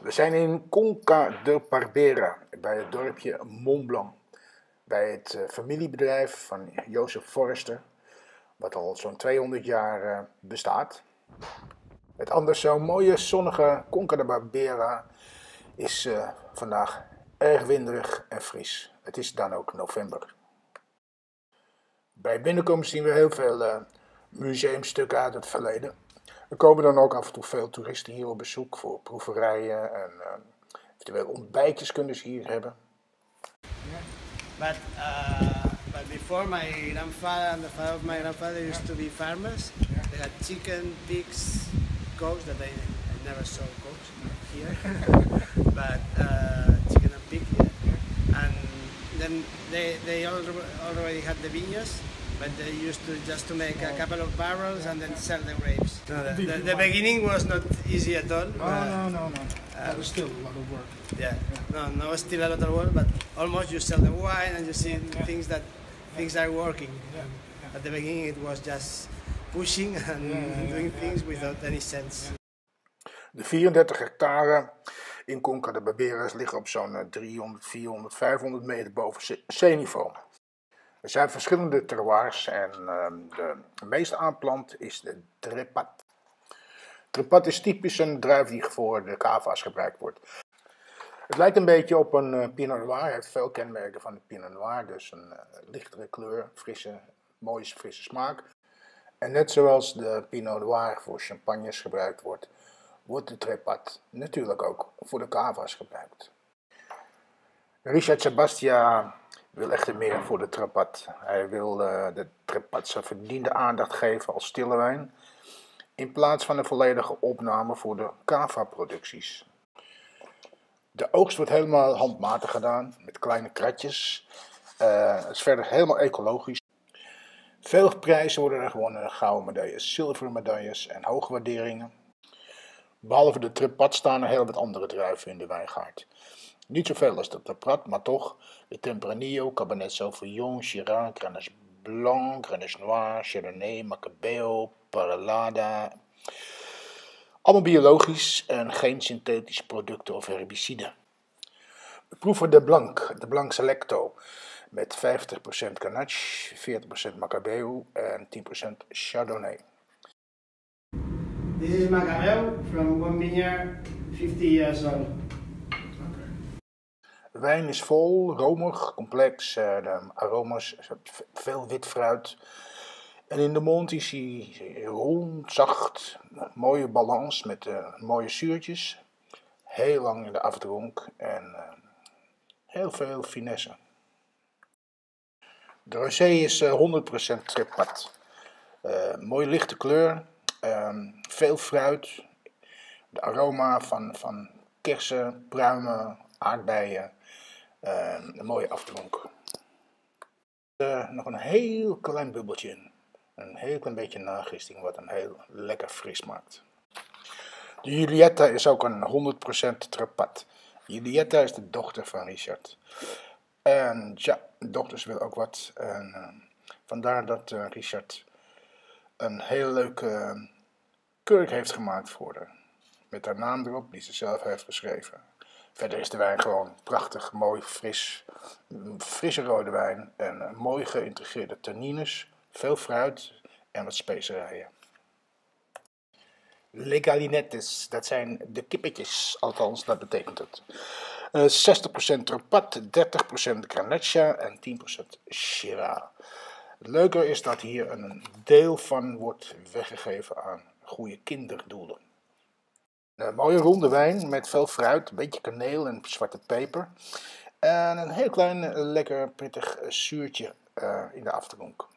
We zijn in Conca de Barbera, bij het dorpje Mont Blanc. Bij het eh, familiebedrijf van Jozef Forrester, wat al zo'n 200 jaar eh, bestaat. Het anders zo mooie zonnige Conca de Barbera is eh, vandaag erg winderig en fris. Het is dan ook november. Bij binnenkomen zien we heel veel museumstukken uit het verleden. Er komen dan ook af en toe veel toeristen hier op bezoek voor proeverijen en uh, eventueel ontbijtjes kunnen ze hier hebben. But, uh, but before my grandfather and the father of my grandfather used to be farmers. They had chicken, pigs, goats that I, I never saw goats here. but uh, chicken and pig, yeah. And then they, they already had the vineyards but they used to just to make a couple of barrels and then sell the grapes. No, the, the, the beginning was not easy at all. Oh, no, no, no. that was still a lot of work. Yeah, no, no, it's still a lot of work, but almost you sell the wine and you see yeah. things that things are working. Yeah. At the beginning, it was just pushing and doing things without any sense. De 34 hectare in Conca de Barberas liggen op zo'n 300, 400, 500 meter boven zeeniveau. Er zijn verschillende terroirs en uh, de meest aanplant is de trepat. Trepat is typisch een druif die voor de cava's gebruikt wordt. Het lijkt een beetje op een uh, Pinot Noir, het heeft veel kenmerken van de Pinot Noir, dus een uh, lichtere kleur, frisse, mooie frisse smaak. En net zoals de Pinot Noir voor champagnes gebruikt wordt, wordt de Trepat natuurlijk ook voor de cava's gebruikt. Richard Sebastia wil echter meer voor de Trapat. Hij wil uh, de Trapat zijn verdiende aandacht geven als stille wijn, in plaats van een volledige opname voor de cava-producties. De oogst wordt helemaal handmatig gedaan, met kleine kratjes. Uh, het is verder helemaal ecologisch. Veel prijzen worden er gewonnen, gouden medailles, zilveren medailles en hoge waarderingen. Behalve de Trapat staan er heel wat andere druiven in de wijngaard. Niet zoveel als de Prat, maar toch de Tempranillo, Cabernet Sauvignon, Shiraz, Grenache Blanc, Grenache Noir, Chardonnay, Macabeo, Paralada. Allemaal biologisch en geen synthetische producten of herbiciden. We proeven de Blanc, de Blanc Selecto, met 50% Grenache, 40% Macabeo en 10% Chardonnay. This is Macabeo from one vineyard, 50 years old. Wijn is vol, romig, complex, eh, de aroma's, veel wit fruit. En in de mond is hij rond, zacht, mooie balans met uh, mooie zuurtjes. Heel lang in de afdronk en uh, heel veel finesse. De rosé is uh, 100% tripat. mooie lichte kleur, ehm, veel fruit. De aroma van, van kersen, pruimen, aardbeien een mooie afdronk. Uh, nog een heel klein bubbeltje in. Een heel klein beetje nagisting, wat een heel lekker fris maakt. De Julietta is ook een 100% trapat. Julietta is de dochter van Richard. En ja, dochters wil ook wat. En uh, vandaar dat Richard een heel leuke kurk heeft gemaakt voor haar. Met haar naam erop, die ze zelf heeft geschreven. Verder is de wijn gewoon prachtig, mooi, fris. Frisse rode wijn en mooi geïntegreerde tannines, veel fruit en wat specerijen. Legalinettes, dat zijn de kippetjes, althans dat betekent het. Uh, 60% Tropat, 30% Grenache en 10% Shiraz. Het is dat hier een deel van wordt weggegeven aan goede kinderdoelen. Een mooie ronde wijn met veel fruit, een beetje kaneel en zwarte peper. En een heel klein, lekker, pittig zuurtje uh, in de afdronk.